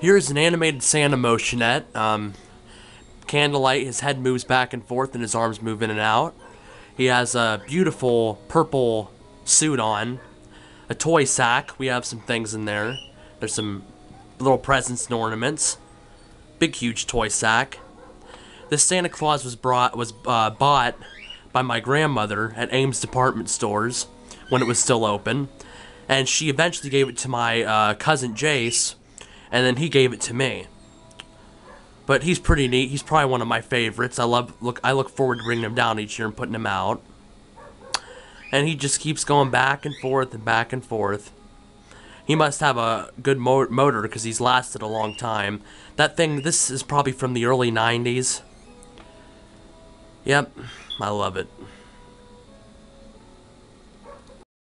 Here's an animated Santa motionette. Um, candlelight, his head moves back and forth and his arms move in and out. He has a beautiful purple suit on, a toy sack. We have some things in there. There's some little presents and ornaments. Big, huge toy sack. This Santa Claus was brought was uh, bought by my grandmother at Ames department stores when it was still open, and she eventually gave it to my uh, cousin Jace, and then he gave it to me. But he's pretty neat. He's probably one of my favorites. I love look. I look forward to bringing him down each year and putting him out. And he just keeps going back and forth and back and forth. He must have a good mo- motor because he's lasted a long time. That thing. This is probably from the early '90s. Yep, I love it.